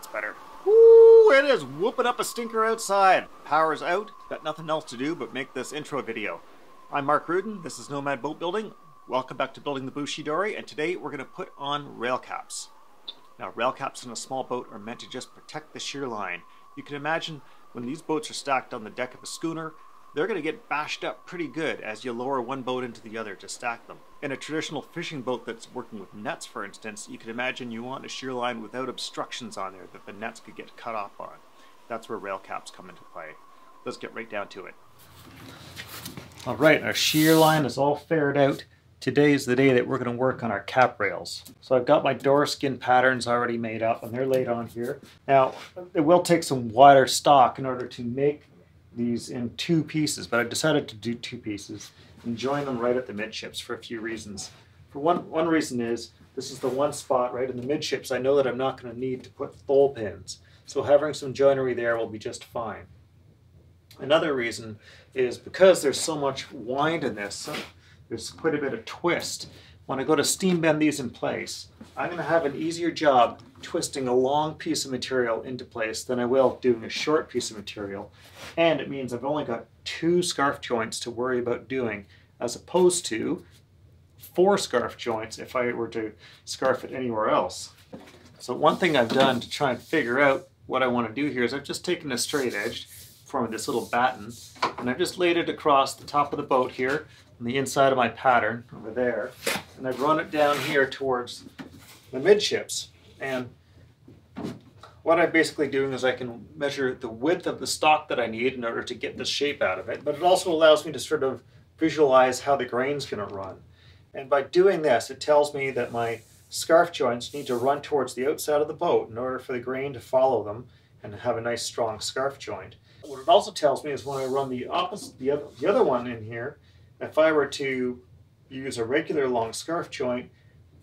That's better. Woo! It is whooping up a stinker outside. Power's out. Got nothing else to do but make this intro video. I'm Mark Reuten. This is Nomad Boat Building. Welcome back to Building the Bouchie Dory, and today we're going to put on rail caps. Now, rail caps in a small boat are meant to just protect the shear line. You can imagine when these boats are stacked on the deck of a schooner, they're going to get bashed up pretty good as you lower one boat into the other to stack them. In a traditional fishing boat that's working with nets, for instance, you could imagine you want a shear line without obstructions on there that the nets could get cut off on. That's where rail caps come into play. Let's get right down to it. All right, our shear line is all faired out. Today is the day that we're going to work on our cap rails. So I've got my door skin patterns already made up and they're laid on here. Now, it will take some wider stock in order to make these in two pieces, but I decided to do two pieces and join them right at the midships for a few reasons. For one, one reason is this is the one spot right in the midships I know that I'm not going to need to put thole pins, so having some joinery there will be just fine. Another reason is because there's so much wind in this, so there's quite a bit of twist. When I go to steam bend these in place, I'm going to have an easier job twisting a long piece of material into place than I will doing a short piece of material. And it means I've only got two scarf joints to worry about doing as opposed to four scarf joints if I were to scarf it anywhere else. So one thing I've done to try and figure out what I want to do here is I've just taken a straight edge, forming this little batten, and I've just laid it across the top of the boat here on the inside of my pattern over there, and I've run it down here towards the midships. And what I'm basically doing is I can measure the width of the stock that I need in order to get the shape out of it, but it also allows me to sort of visualize how the grain's going to run. And by doing this, it tells me that my scarf joints need to run towards the outside of the boat in order for the grain to follow them and have a nice strong scarf joint. What it also tells me is when I run the opposite, the other, the other one in here, if I were to use a regular long scarf joint,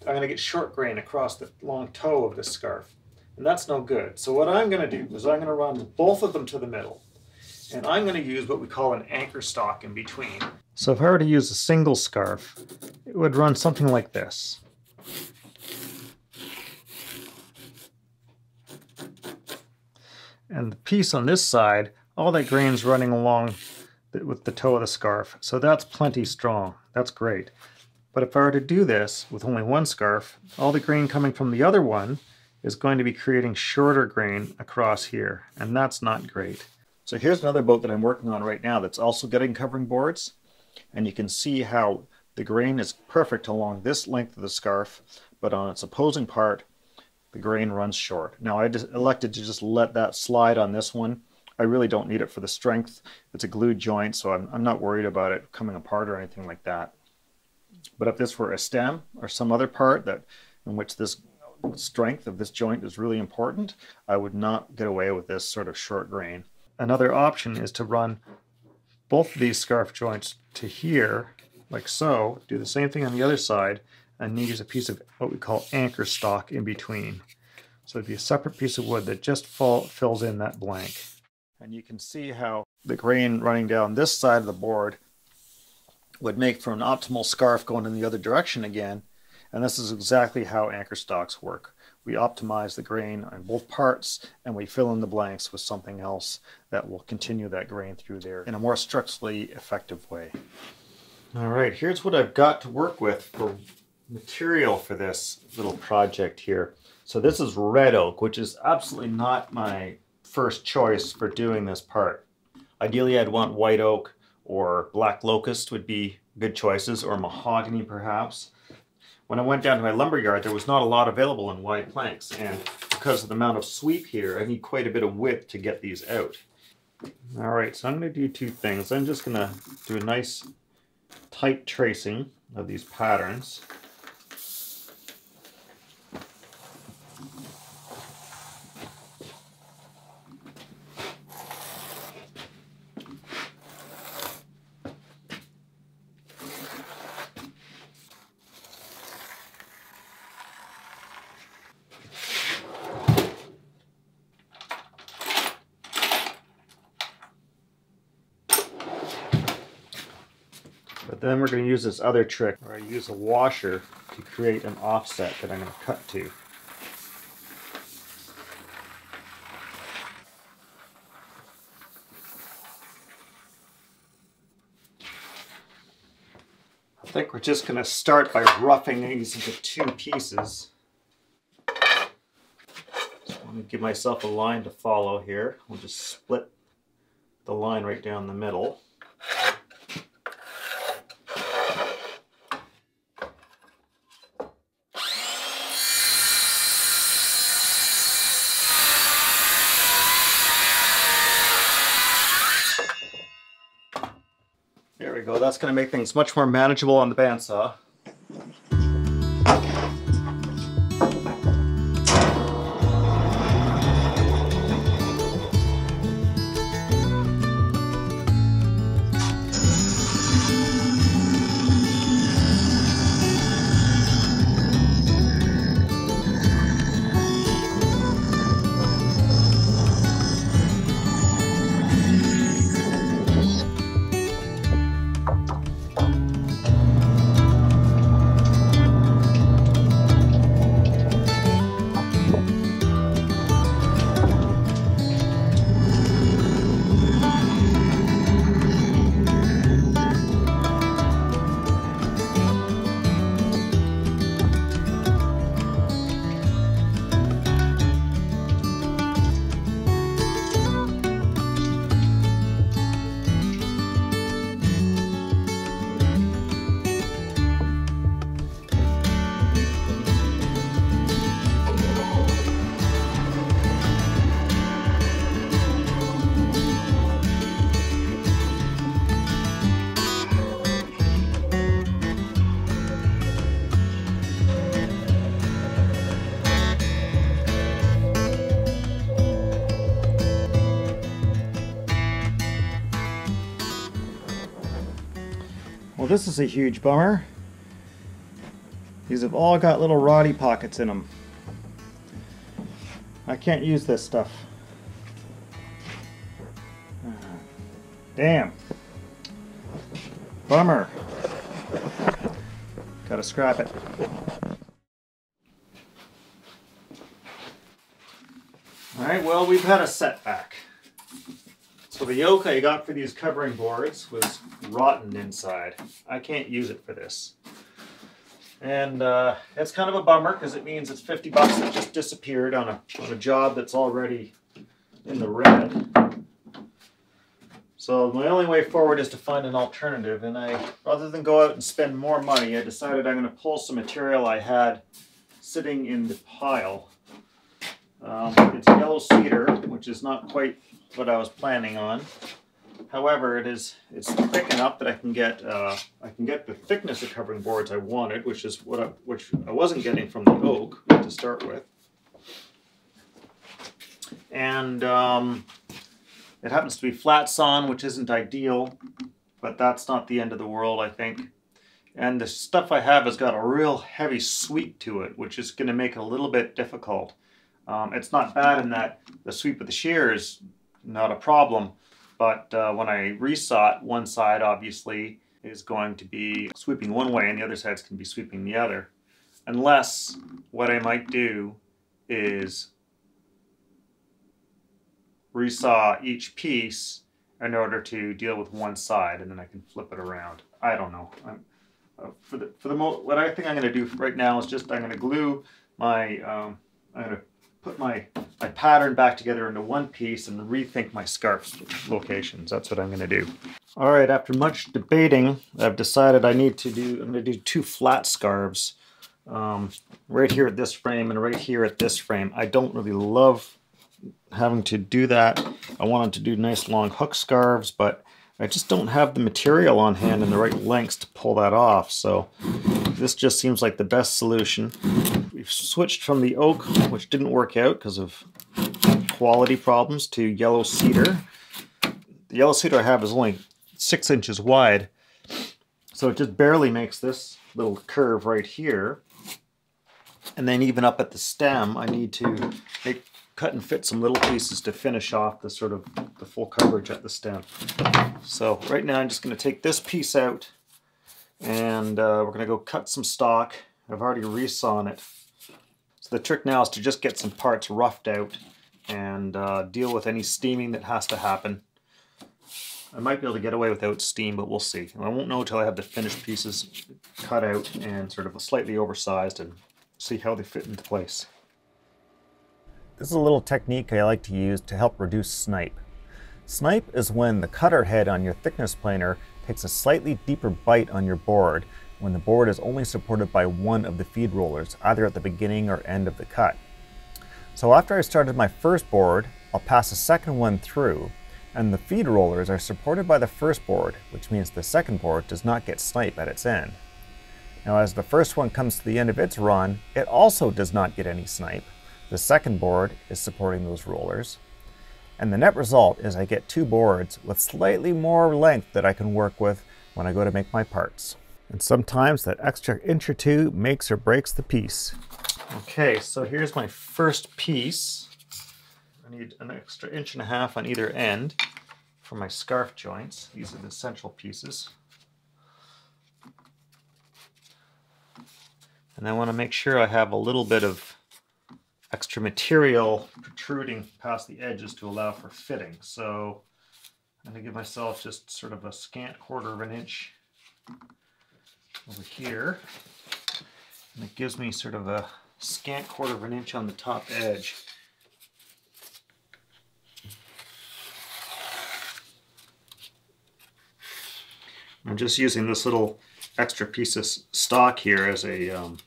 I'm going to get short grain across the long toe of the scarf. And that's no good. So what I'm going to do is I'm going to run both of them to the middle. And I'm going to use what we call an anchor stock in between. So if I were to use a single scarf, it would run something like this. And the piece on this side, all that grain's running along with the toe of the scarf. So that's plenty strong. That's great. But if I were to do this with only one scarf, all the grain coming from the other one is going to be creating shorter grain across here, and that's not great. So here's another boat that I'm working on right now that's also getting covering boards, and you can see how the grain is perfect along this length of the scarf, but on its opposing part, the grain runs short. Now I just elected to just let that slide on this one. I really don't need it for the strength. It's a glued joint, so I'm, I'm not worried about it coming apart or anything like that. But if this were a stem or some other part that in which this strength of this joint is really important, I would not get away with this sort of short grain. Another option is to run both of these scarf joints to here, like so, do the same thing on the other side, and use a piece of what we call anchor stock in between. So it'd be a separate piece of wood that just fall, fills in that blank. And you can see how the grain running down this side of the board would make for an optimal scarf going in the other direction again. And this is exactly how anchor stocks work. We optimize the grain on both parts and we fill in the blanks with something else that will continue that grain through there in a more structurally effective way. All right, here's what I've got to work with for material for this little project here. So this is red oak, which is absolutely not my first choice for doing this part. Ideally, I'd want white oak or black locust would be good choices, or mahogany perhaps. When I went down to my lumber yard, there was not a lot available in wide planks, and because of the amount of sweep here, I need quite a bit of width to get these out. All right, so I'm to do two things. I'm just going to do a nice tight tracing of these patterns. But then we're going to use this other trick where I use a washer to create an offset that I'm going to cut to. I think we're just going to start by roughing these into two pieces. Just want to give myself a line to follow here. We'll just split the line right down the middle. That's going to make things much more manageable on the bandsaw. This is a huge bummer. These have all got little roddy pockets in them. I can't use this stuff. Ah, damn. Bummer. Gotta scrap it. Alright, well, we've had a setback. So the yoke I got for these covering boards was rotten inside. I can't use it for this. And uh, it's kind of a bummer because it means it's 50 bucks that just disappeared on a, on a job that's already in the red. So my only way forward is to find an alternative and I, rather than go out and spend more money, I decided I'm going to pull some material I had sitting in the pile. Um, it's yellow cedar, which is not quite what I was planning on. However, it is it's thick enough that I can get uh, I can get the thickness of covering boards I wanted, which is what I, which I wasn't getting from the oak to start with. And um, it happens to be flat sawn, which isn't ideal, but that's not the end of the world, I think. And the stuff I have has got a real heavy sweep to it, which is going to make it a little bit difficult. Um, it's not bad in that the sweep of the shear is not a problem, but uh, when I resaw it, one side obviously is going to be sweeping one way and the other side's going to be sweeping the other. Unless what I might do is resaw each piece in order to deal with one side and then I can flip it around. I don't know. Uh, for the for the what I think I'm going to do right now is just I'm going to glue my um, I'm going to put my my pattern back together into one piece and rethink my scarf locations. That's what I'm going to do. All right, after much debating, I've decided I need to do, I'm to do two flat scarves. Um, right here at this frame and right here at this frame. I don't really love having to do that. I wanted to do nice long hook scarves, but I just don't have the material on hand in the right lengths to pull that off. So this just seems like the best solution. We've switched from the oak, which didn't work out because of quality problems, to yellow cedar. The yellow cedar I have is only six inches wide, so it just barely makes this little curve right here. And then even up at the stem, I need to make, cut and fit some little pieces to finish off the sort of the full coverage at the stem. So right now I'm just going to take this piece out and uh, we're going to go cut some stock. I've already resawn it so the trick now is to just get some parts roughed out and uh, deal with any steaming that has to happen. I might be able to get away without steam, but we'll see. I won't know until I have the finished pieces. cut out and sort of slightly oversized and see how they fit into place. This is a little technique I like to use to help reduce snipe. Snipe is when the cutter head on your thickness planer takes a slightly deeper bite on your board when the board is only supported by one of the feed rollers, either at the beginning or end of the cut. So after I started my first board, I'll pass a second one through, and the feed rollers are supported by the first board, which means the second board does not get snipe at its end. Now as the first one comes to the end of its run, it also does not get any snipe. The second board is supporting those rollers. And the net result is I get two boards with slightly more length that I can work with when I go to make my parts. And sometimes that extra inch or two makes or breaks the piece. Okay, so here's my first piece. I need an extra inch and a half on either end for my scarf joints. These are the central pieces. And I want to make sure I have a little bit of extra material protruding past the edges to allow for fitting. So I'm going to give myself just sort of a scant quarter of an inch over here. And it gives me sort of a scant quarter of an inch on the top edge. I'm just using this little extra piece of stock here as a um,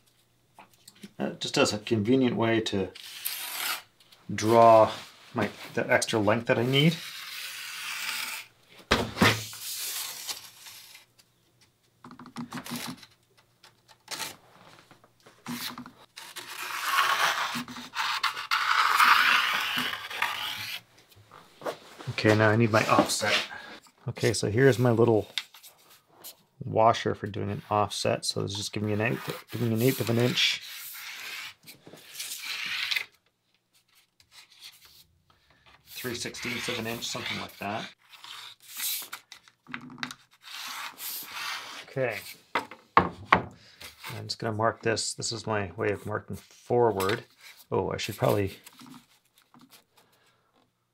uh, just as a convenient way to draw my the extra length that I need. Okay, now I need my offset. Okay, so here's my little washer for doing an offset. So it's just giving me an eighth, giving me an eighth of an inch three sixteenths of an inch, something like that. Okay. I'm just going to mark this. This is my way of marking forward. Oh, I should probably...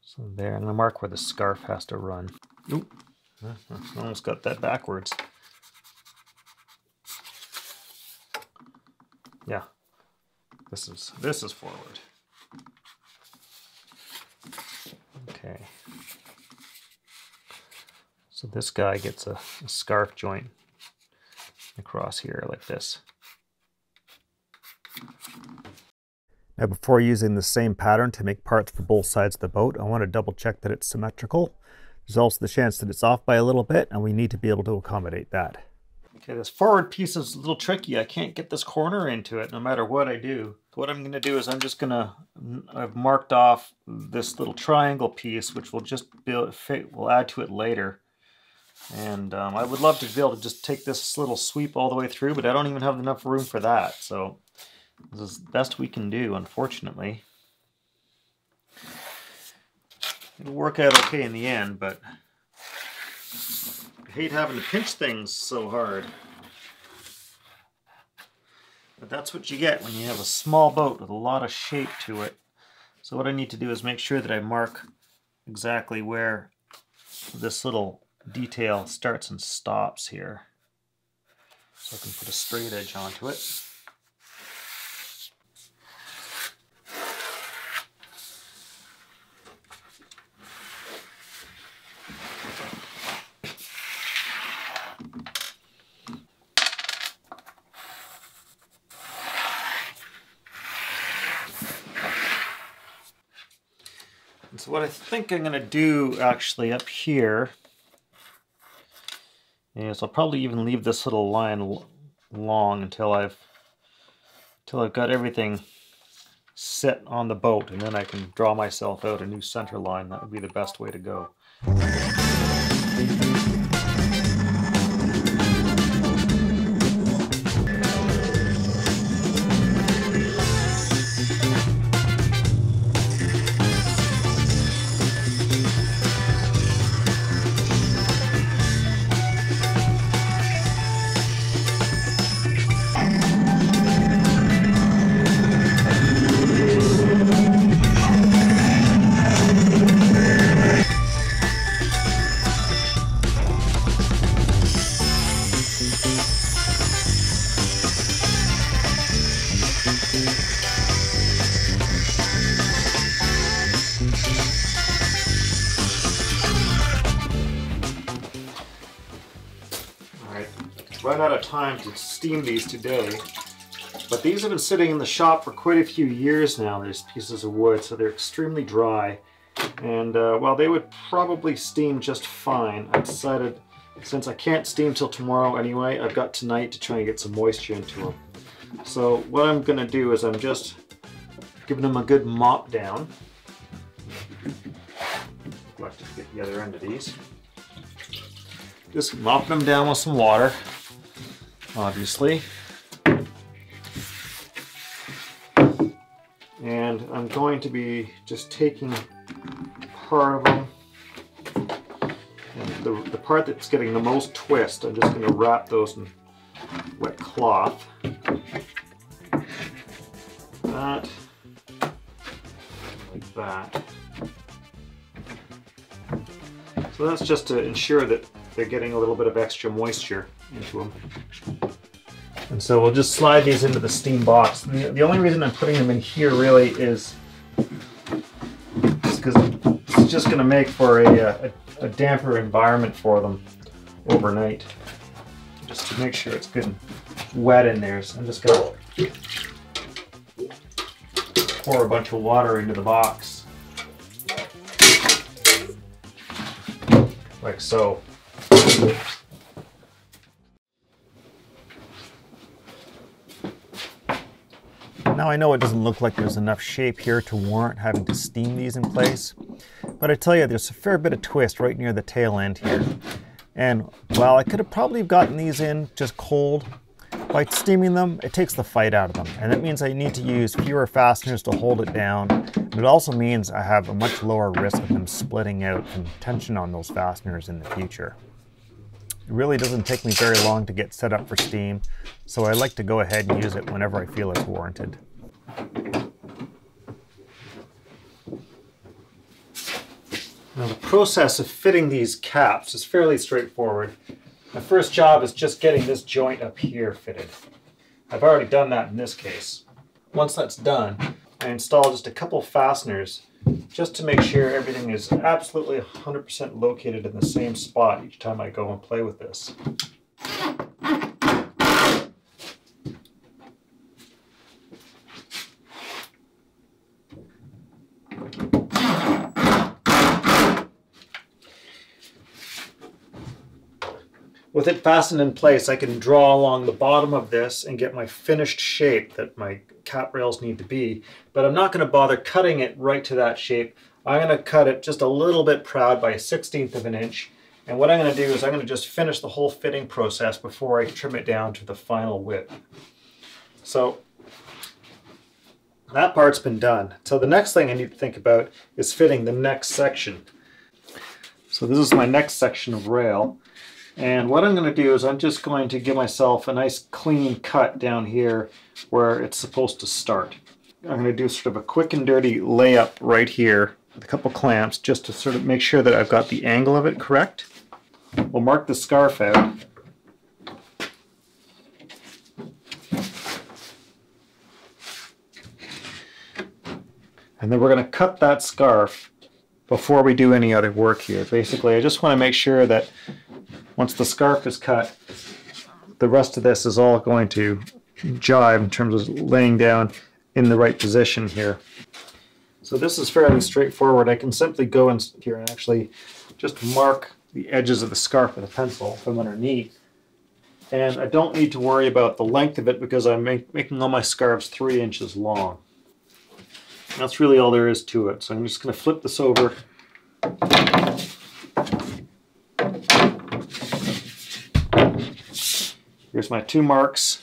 So there, I'm going to mark where the scarf has to run. Oop, I uh-huh, almost got that backwards. Yeah, this is this is forward. Okay. So this guy gets a, a scarf joint across here like this. Now before using the same pattern to make parts for both sides of the boat, I want to double check that it's symmetrical. There's also the chance that it's off by a little bit and we need to be able to accommodate that. Okay, this forward piece is a little tricky. I can't get this corner into it no matter what I do. What I'm going to do is I'm just going to, I've marked off this little triangle piece, which we'll just build, we'll add to it later. And um, I would love to be able to just take this little sweep all the way through, but I don't even have enough room for that. So this is the best we can do, unfortunately. It'll work out okay in the end, but hate having to pinch things so hard. But that's what you get when you have a small boat with a lot of shape to it. So what I need to do is make sure that I mark exactly where this little detail starts and stops here. So I can put a straight edge onto it. What I think I'm going to do actually up here is I'll probably even leave this little line long until I've until I've got everything set on the boat and then I can draw myself out a new center line. That would be the best way to go. Time to steam these today. But these have been sitting in the shop for quite a few years now, these pieces of wood, so they're extremely dry. And uh, while they would probably steam just fine, I decided since I can't steam till tomorrow anyway, I've got tonight to try and get some moisture into them. So what I'm going to do is I'm just giving them a good mop down. Let's just get the other end of these. Just mopping them down with some water, obviously. And I'm going to be just taking part of them and the, the part that's getting the most twist, I'm just going to wrap those in wet cloth. That, like that. So that's just to ensure that they're getting a little bit of extra moisture into them. And so we'll just slide these into the steam box. The, the only reason I'm putting them in here really is because it's just going to make for a, uh, a, a, damper environment for them overnight. Just to make sure it's good and wet in there. So I'm just going to pour a bunch of water into the box. Like so. Now I know it doesn't look like there's enough shape here to warrant having to steam these in place, but I tell you there's a fair bit of twist right near the tail end here. And while I could have probably gotten these in just cold, by steaming them, it takes the fight out of them. And that means I need to use fewer fasteners to hold it down. But it also means I have a much lower risk of them splitting out from tension on those fasteners in the future. It really doesn't take me very long to get set up for steam, so I like to go ahead and use it whenever I feel it's warranted. Now the process of fitting these caps is fairly straightforward. The first job is just getting this joint up here fitted. I've already done that in this case. Once that's done, I install just a couple fasteners just to make sure everything is absolutely 100% located in the same spot each time I go and play with this. With it fastened in place, I can draw along the bottom of this and get my finished shape that my cap rails need to be, but I'm not going to bother cutting it right to that shape. I'm going to cut it just a little bit proud by a 16th of an inch. And what I'm going to do is I'm going to just finish the whole fitting process before I trim it down to the final width. So that part's been done. So the next thing I need to think about is fitting the next section. So this is my next section of rail. And what I'm going to do is I'm just going to give myself a nice clean cut down here where it's supposed to start. I'm going to do sort of a quick and dirty layup right here with a couple clamps just to sort of make sure that I've got the angle of it correct. We'll mark the scarf out. And then we're going to cut that scarf before we do any other work here. Basically, I just want to make sure that once the scarf is cut, the rest of this is all going to jive in terms of laying down in the right position here. So this is fairly straightforward. I can simply go in here and actually just mark the edges of the scarf with a pencil from underneath. And I don't need to worry about the length of it because I'm make, making all my scarves three inches long. That's really all there is to it. So I'm just going to flip this over Here's my two marks.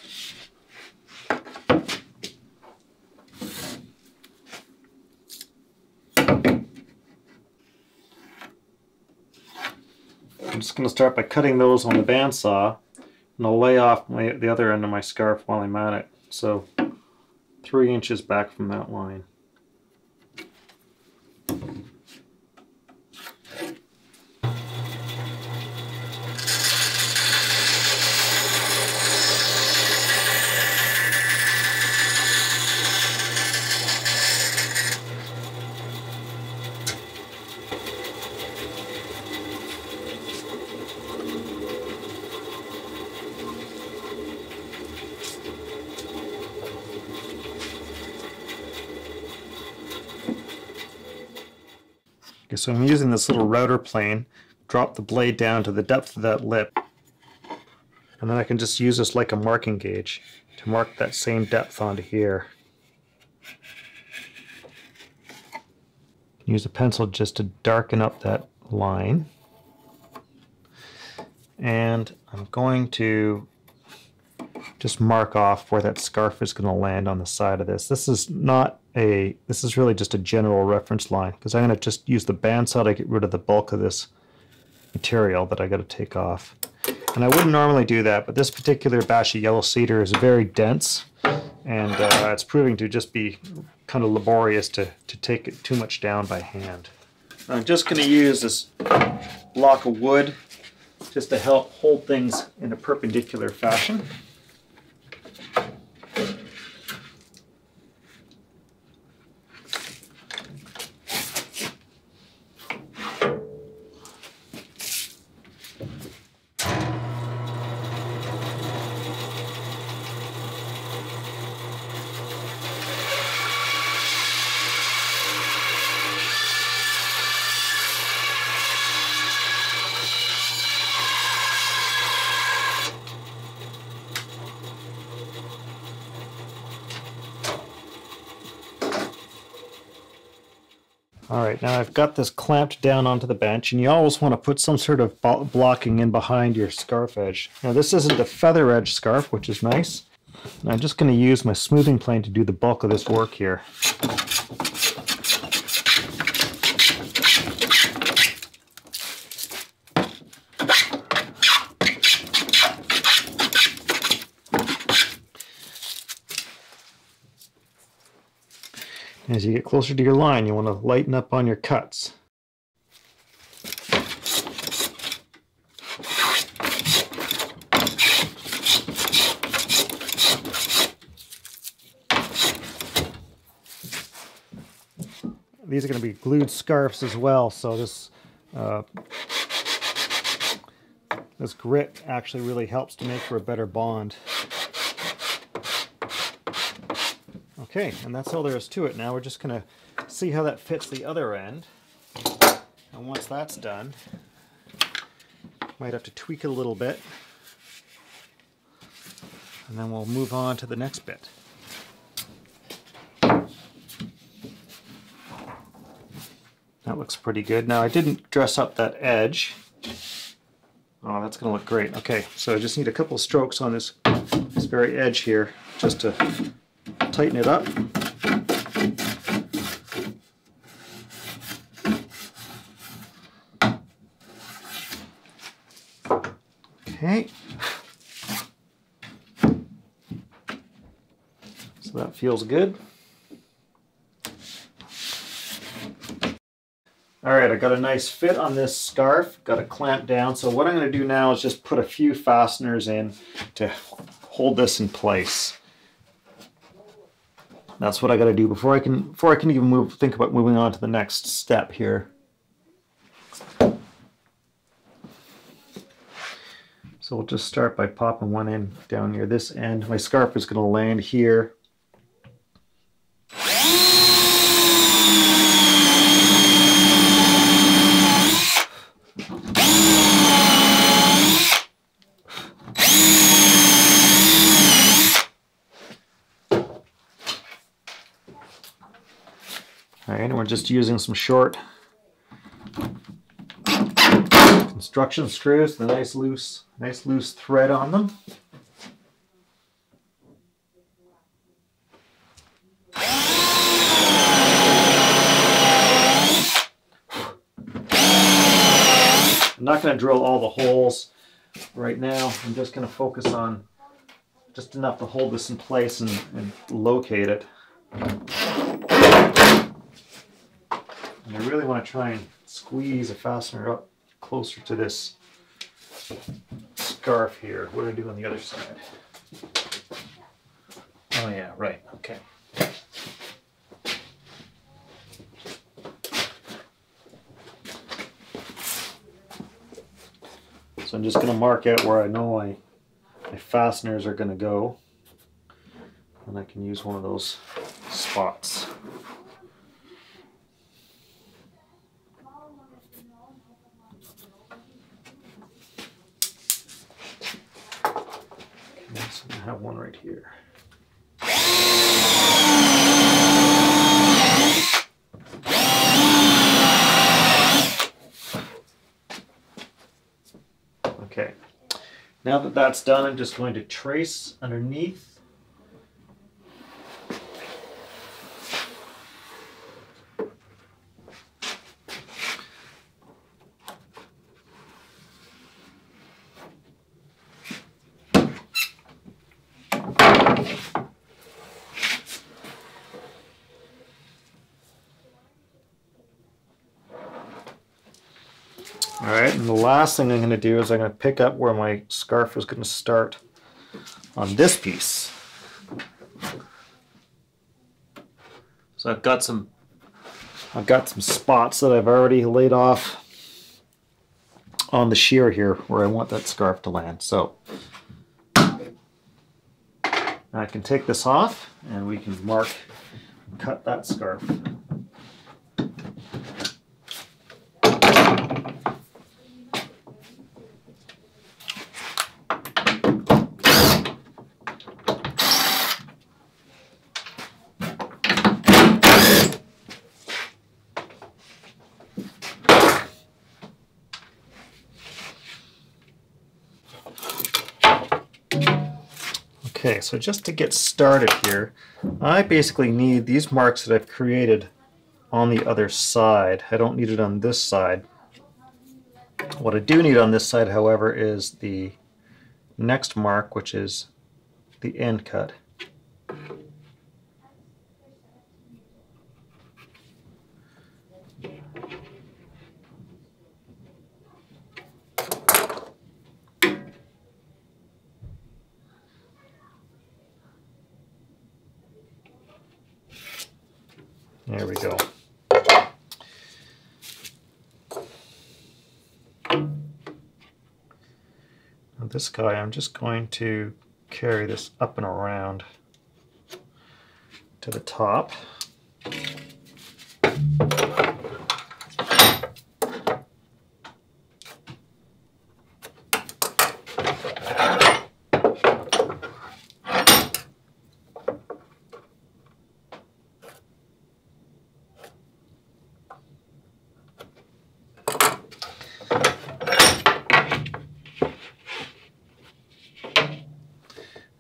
I'm just going to start by cutting those on the bandsaw and I'll lay off my, the other end of my scarf while I'm at it. So three inches back from that line. So I'm using this little router plane, drop the blade down to the depth of that lip, and then I can just use this like a marking gauge to mark that same depth onto here. Use a pencil just to darken up that line. And I'm going to just mark off where that scarf is going to land on the side of this. This is not a, this is really just a general reference line because I'm going to just use the bandsaw to get rid of the bulk of this material that I got to take off. And I wouldn't normally do that, but this particular batch of yellow cedar is very dense and uh, it's proving to just be kind of laborious to, to take it too much down by hand. I'm just going to use this block of wood just to help hold things in a perpendicular fashion. Now I've got this clamped down onto the bench, and you always want to put some sort of blocking in behind your scarf edge. Now this isn't a feather edge scarf, which is nice. I'm just going to use my smoothing plane to do the bulk of this work here. As you get closer to your line, you want to lighten up on your cuts. These are going to be glued scarves as well, so this uh, this grit actually really helps to make for a better bond. Okay, and that's all there is to it. Now we're just going to see how that fits the other end. And once that's done, might have to tweak it a little bit. And then we'll move on to the next bit. That looks pretty good. Now I didn't dress up that edge. Oh, that's going to look great. Okay, so I just need a couple strokes on this, this very edge here just to tighten it up. Okay. So that feels good. All right, I got a nice fit on this scarf, got it clamped down. So what I'm gonna do now is just put a few fasteners in to hold this in place. That's what I got to do before I can before I can even move think about moving on to the next step here. So we'll just start by popping one in down near this end. My scarf is going to land here. All right, and we're just using some short construction screws, the nice loose, nice loose thread on them. I'm not going to drill all the holes right now. I'm just going to focus on just enough to hold this in place and, and locate it. And I really want to try and squeeze a fastener up closer to this scarf here. What do I do on the other side? Oh yeah, right, okay. So I'm just going to mark out where I know my, my fasteners are going to go. And I can use one of those spots. Have one right here. Okay, now that that's done, I'm just going to trace underneath. All right, and the last thing I'm going to do is I'm going to pick up where my scarf is going to start on this piece. So I've got some I've got some spots that I've already laid off on the shear here where I want that scarf to land. So I can take this off and we can mark cut that scarf. Okay, so just to get started here, I basically need these marks that I've created on the other side. I don't need it on this side. What I do need on this side, however, is the next mark, which is the end cut. There we go. Now this guy, I'm just going to carry this up and around to the top.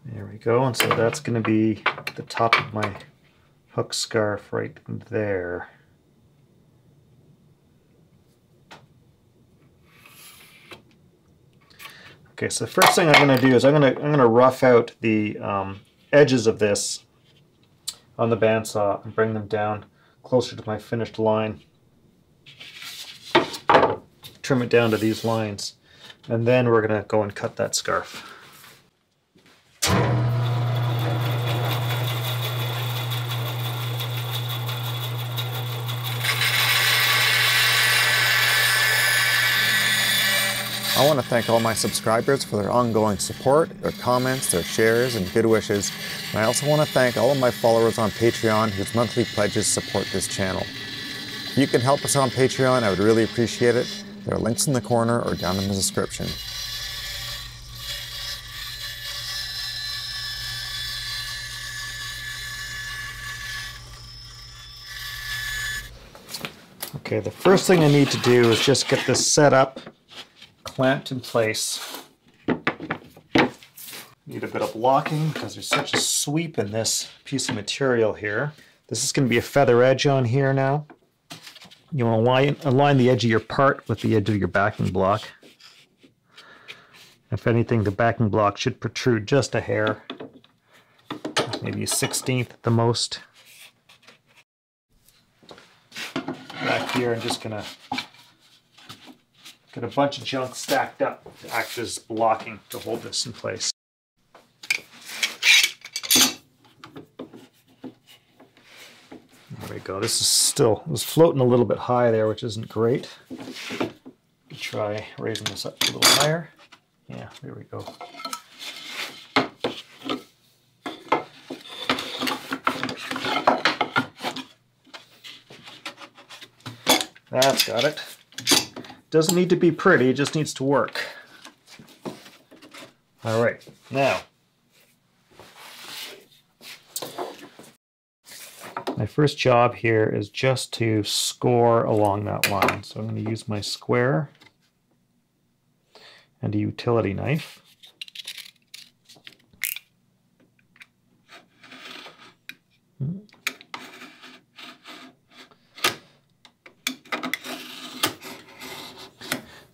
There we go, and so that's going to be the top of my hook scarf right there. Okay, so the first thing I'm going to do is I'm going to I'm going to rough out the um, edges of this on the bandsaw and bring them down closer to my finished line. Trim it down to these lines, and then we're going to go and cut that scarf. I want to thank all my subscribers for their ongoing support, their comments, their shares, and good wishes. And I also want to thank all of my followers on Patreon whose monthly pledges support this channel. If you can help us on Patreon, I would really appreciate it. There are links in the corner or down in the description. Okay, the first thing I need to do is just get this set up, clamped in place. Need a bit of locking because there's such a sweep in this piece of material here. This is going to be a feather edge on here now. You want to align, align the edge of your part with the edge of your backing block. If anything, the backing block should protrude just a hair, maybe a sixteenth at the most. back here, I'm just gonna get a bunch of junk stacked up to act as blocking to hold this in place. There we go. This is still, was floating a little bit high there, which isn't great. Try raising this up a little higher. Yeah, there we go. That's got it. Doesn't need to be pretty, it just needs to work. All right, now. My first job here is just to score along that line. So I'm going to use my square and a utility knife.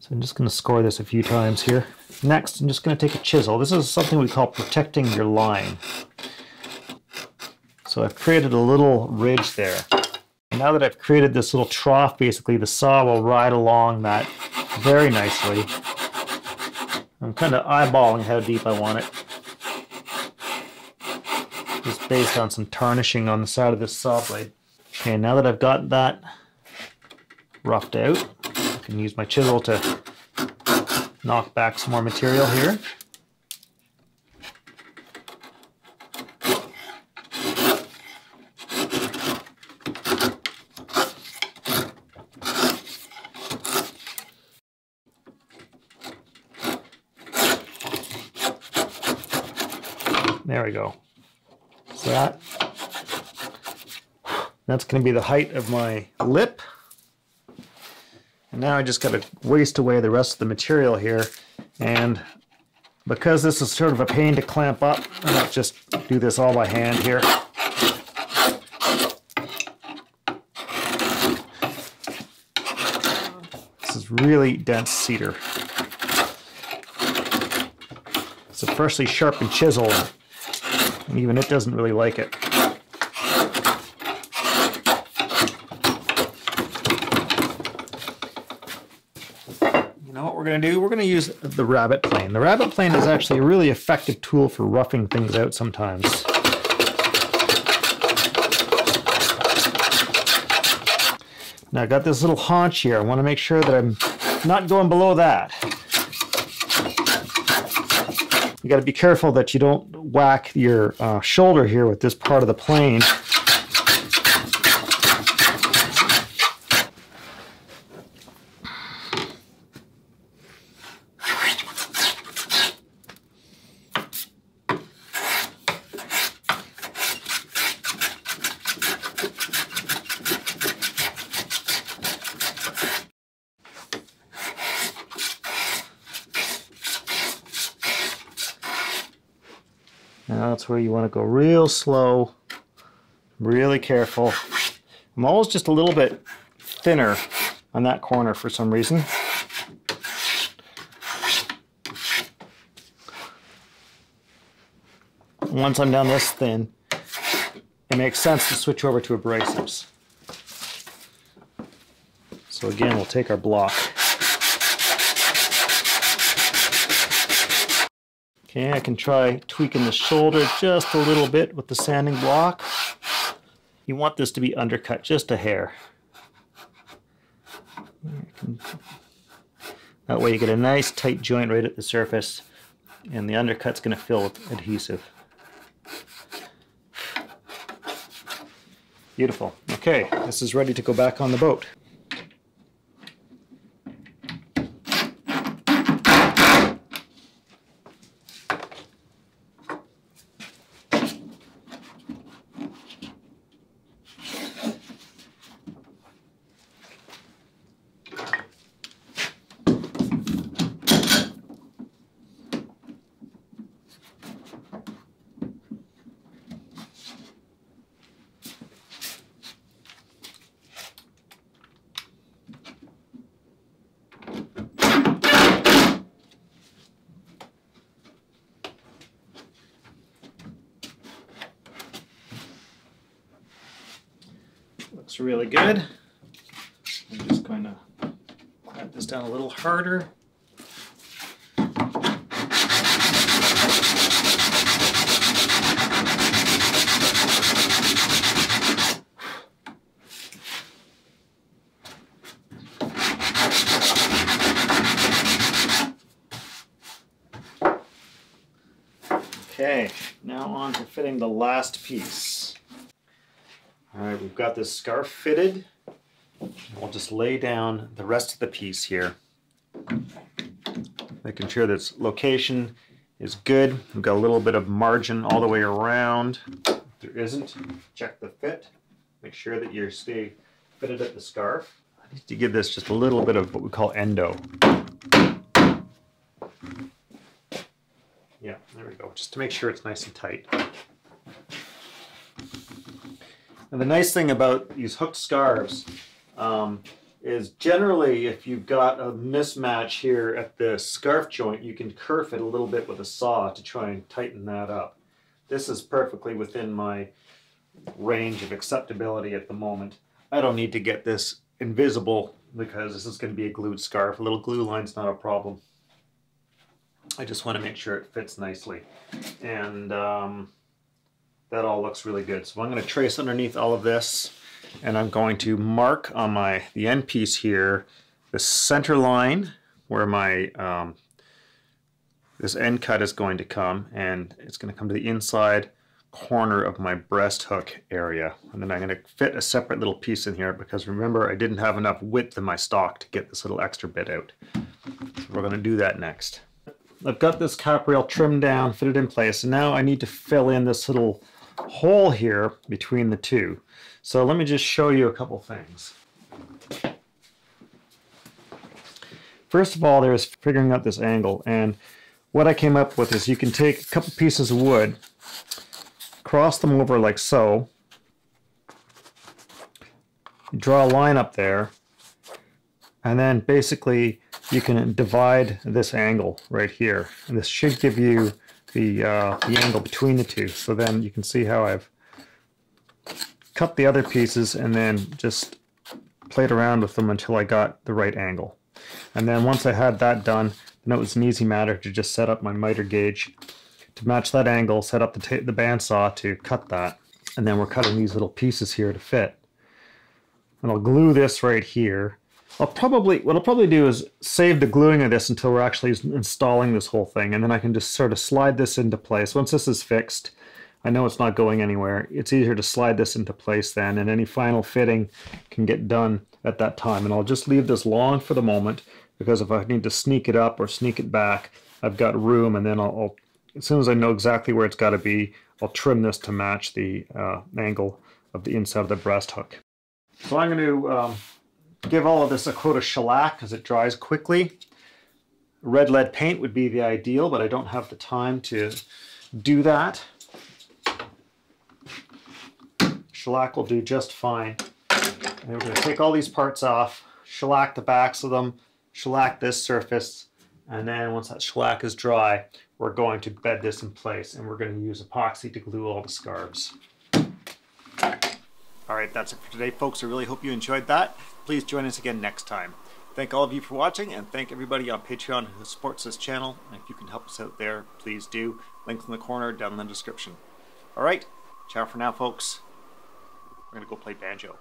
So I'm just going to score this a few times here. Next, I'm just going to take a chisel. This is something we call protecting your line. So I've created a little ridge there. Now that I've created this little trough, basically the saw will ride along that very nicely. I'm kind of eyeballing how deep I want it. Just based on some tarnishing on the side of this saw blade. Okay, now that I've got that roughed out, can use my chisel to knock back some more material here. There we go. So that that's going to be the height of my lip. And now I just got to waste away the rest of the material here. And because this is sort of a pain to clamp up, to just do this all by hand here. This is really dense cedar. It's a freshly sharpened chisel, and even it doesn't really like it. You know what we're to do? We're going to use the rabbet plane. The rabbet plane is actually a really effective tool for roughing things out sometimes. Now I've got this little haunch here. I want to make sure that I'm not going below that. You got to be careful that you don't whack your uh, shoulder here with this part of the plane. Now that's where you want to go real slow, really careful. I'm always just a little bit thinner on that corner for some reason. Once I'm down this thin, it makes sense to switch over to abrasives. So again, we'll take our block. Okay, I can try tweaking the shoulder just a little bit with the sanding block. You want this to be undercut just a hair. That way you get a nice tight joint right at the surface and the undercut's going to fill with adhesive. Beautiful. Okay, this is ready to go back on the boat. Looks really good. I'm just going to clamp this down a little harder. Okay, now on to fitting the last piece. Got this scarf fitted. We'll just lay down the rest of the piece here. Making sure that location is good. We've got a little bit of margin all the way around. If there isn't, check the fit. Make sure that you stay fitted at the scarf. I need to give this just a little bit of what we call endo. Yeah, there we go, just to make sure it's nice and tight. And the nice thing about these hooked scarves um, is generally if you've got a mismatch here at the scarf joint, you can kerf it a little bit with a saw to try and tighten that up. This is perfectly within my range of acceptability at the moment. I don't need to get this invisible because this is going to be a glued scarf. A little glue line's not a problem. I just want to make sure it fits nicely. And um, that all looks really good. So I'm going to trace underneath all of this and I'm going to mark on my the end piece here the center line where my um, this end cut is going to come and it's going to come to the inside corner of my breast hook area and then I'm going to fit a separate little piece in here because remember I didn't have enough width in my stock to get this little extra bit out. So we're going to do that next. I've got this cap rail trimmed down, fitted in place, and now I need to fill in this little hole here between the two. So let me just show you a couple things. First of all, there's figuring out this angle, and what I came up with is you can take a couple pieces of wood, cross them over like so, draw a line up there, and then basically you can divide this angle right here. And this should give you the, uh, the angle between the two. So then you can see how I've cut the other pieces and then just played around with them until I got the right angle. And then once I had that done, then it was an easy matter to just set up my miter gauge to match that angle, set up the, the bandsaw to cut that, and then we're cutting these little pieces here to fit. And I'll glue this right here. I'll probably, what I'll probably do is save the gluing of this until we're actually installing this whole thing, and then I can just sort of slide this into place. Once this is fixed, I know it's not going anywhere. It's easier to slide this into place then, and any final fitting can get done at that time. And I'll just leave this long for the moment, because if I need to sneak it up or sneak it back, I've got room, and then I'll, I'll as soon as I know exactly where it's got to be, I'll trim this to match the uh, angle of the inside of the breast hook. So I'm going to um, give all of this a coat of shellac because it dries quickly. Red lead paint would be the ideal, but I don't have the time to do that. Shellac will do just fine. And we're going to take all these parts off, shellac the backs of them, shellac this surface, and then once that shellac is dry, we're going to bed this in place and we're going to use epoxy to glue all the scarves. All right, that's it for today, folks. I really hope you enjoyed that. Please join us again next time. Thank all of you for watching and thank everybody on Patreon who supports this channel. And if you can help us out there, please do. Links in the corner down in the description. All right, ciao for now, folks. We're going to go play banjo.